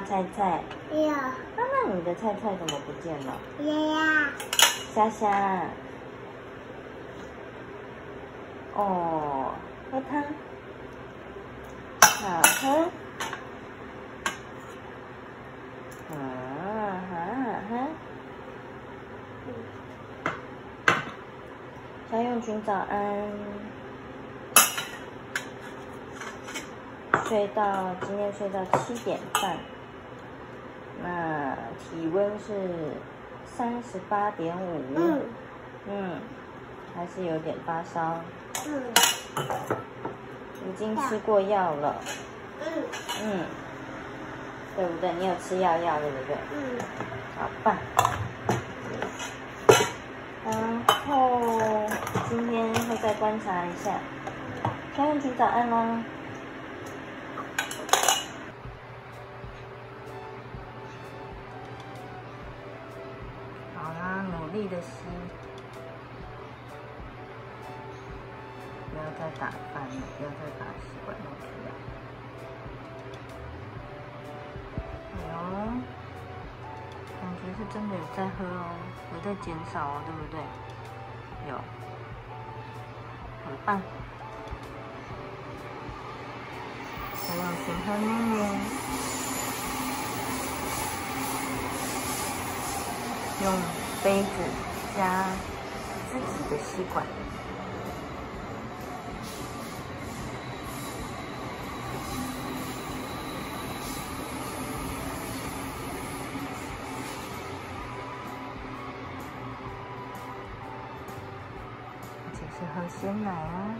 吗？菜菜？有。妈妈，你的菜菜怎么不见了？有呀。虾虾。哦，喝汤。好喝。啊哈哈。家用君早安。睡到今天睡到七点半，那体温是三十八点五，嗯，还是有点发烧，嗯，已经吃过药了，嗯嗯，对不对？你有吃药药对不对？嗯，好棒。然后今天会再观察一下，家用群早安喽。力的吸，不要再打翻了，不要再把吸管弄出来。哎呦，感觉是真的有在喝哦，有在减少哦，对不对？有，很棒。还要先喝奶奶，用。杯子加自己的吸管，而且是喝鲜奶啊。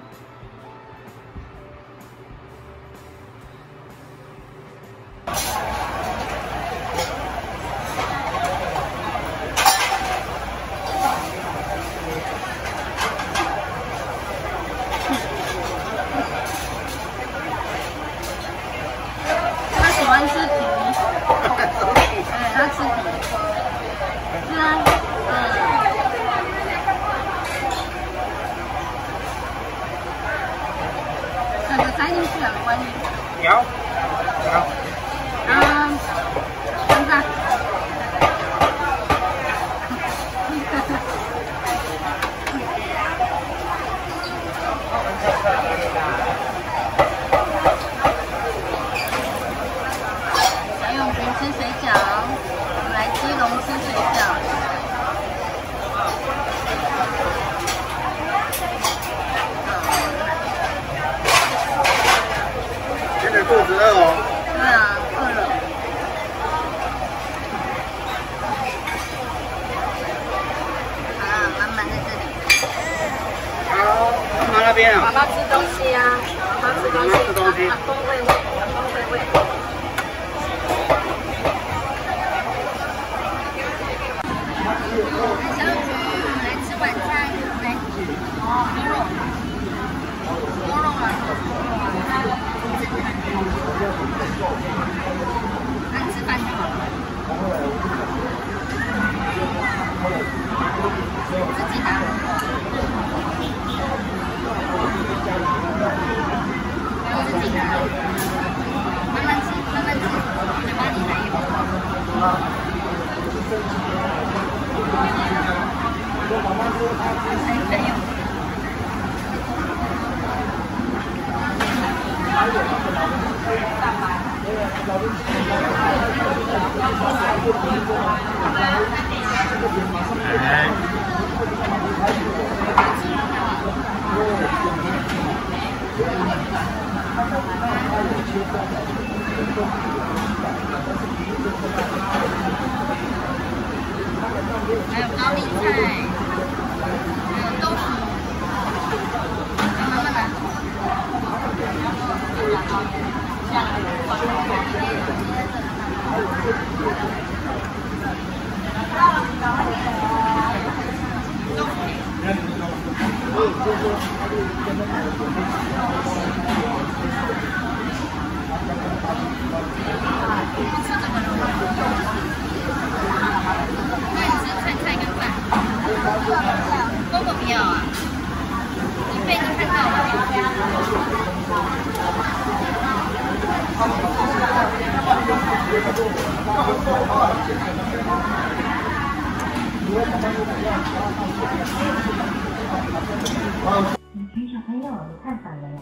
还有高丽菜，还有豆腐，慢慢来。哥哥不要啊！你被你看到了。群小朋友，你看反了呀？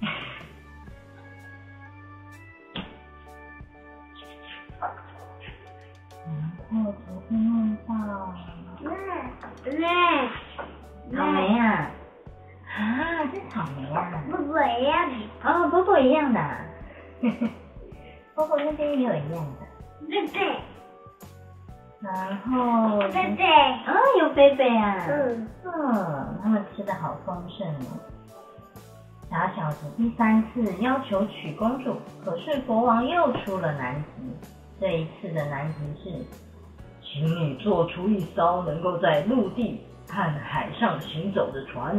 然后昨天梦到草莓啊，啊，是草莓啊，不一样，哦，波波一样的，波波那边也有一样的，贝贝，然后贝贝，啊，有贝贝啊，嗯，嗯，他们吃的好丰盛哦。小小子第三次要求娶公主，可是国王又出了难题。这一次的难题是，请你做出一艘能够在陆地和海上行走的船。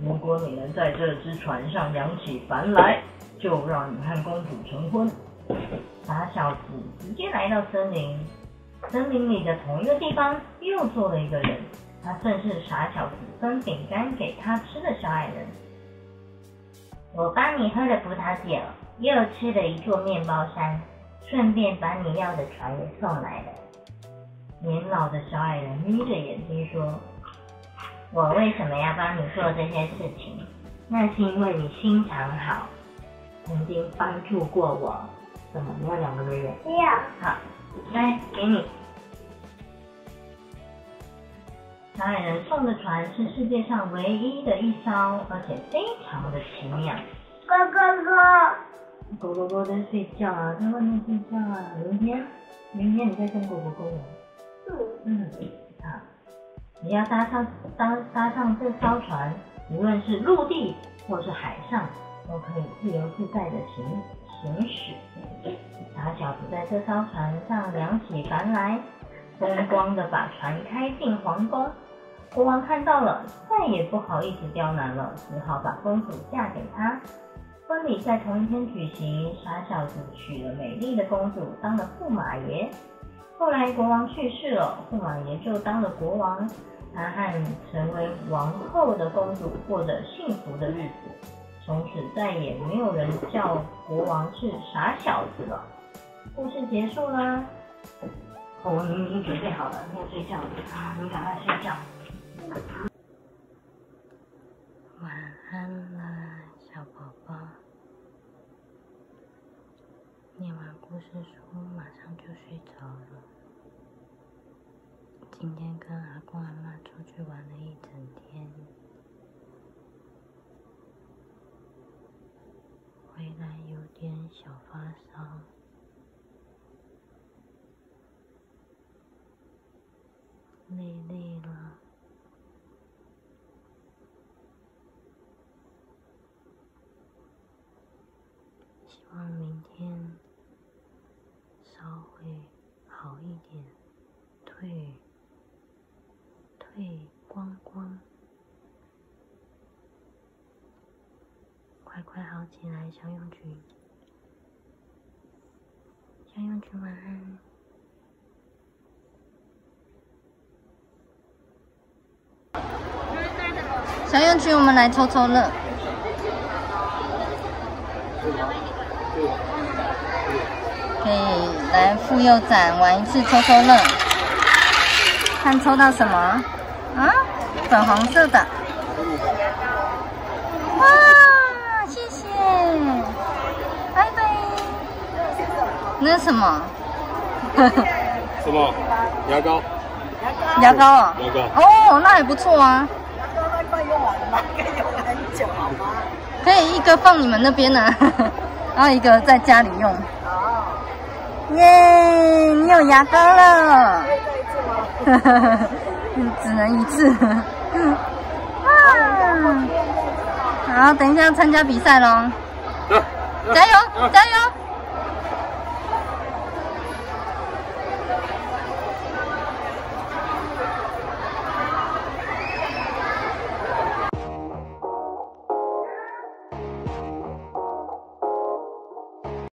如果你能在这只船上扬起帆来，就让你和公主成婚。傻小子直接来到森林，森林里的同一个地方又坐了一个人，他正是傻小子分饼干给他吃的小矮人。我帮你喝了葡萄酒，又吃了一座面包山，顺便把你要的船也送来了。年老的小矮人眯着眼睛说：“我为什么要帮你做这些事情？那是因为你心肠好，曾经帮助过我。怎么？没有两个月月？要，好，来给你。小矮人送的船是世界上唯一的一艘，而且非常的奇妙。哥哥哥，狗狗狗在睡觉啊，在外面睡觉啊。明天，明天你再跟狗狗狗玩。嗯，嗯，好，你要搭上搭搭上这艘船，无论是陆地或是海上，都可以自由自在的行行驶。傻小子在这艘船上扬起帆来，风光的把船开进皇宫。国王看到了，再也不好意思刁难了，只好把公主嫁给他。婚礼在同一天举行，傻小子娶了美丽的公主，当了驸马爷。后来国王去世了，驸马爷就当了国王。他和成为王后的公主过着幸福的日子，从此再也没有人叫国王是傻小子了。故事结束啦。哦，你已经准备好了，要睡觉了！你赶快睡觉。晚安啦，小宝宝。是说，马上就睡着了。今天跟阿公阿妈出去玩了一整天，回来有点小发烧，累累了。希望明天稍微好一点，退退光光，快快好起小勇君，小永群晚安。小勇君，我们来抽抽乐。可以来妇幼展玩一次抽抽乐，看抽到什么？啊，粉红色的。那是什么？什么？牙膏？牙膏啊？牙膏。哦，那还不错啊。牙膏那快用完了吗？可以用很久好吗？可以一个放你们那边呢，然后一个在家里用。哦，耶，你有牙膏了。可以再一次吗？只能一次。啊！好，等一下要参加比赛喽！加油，加油！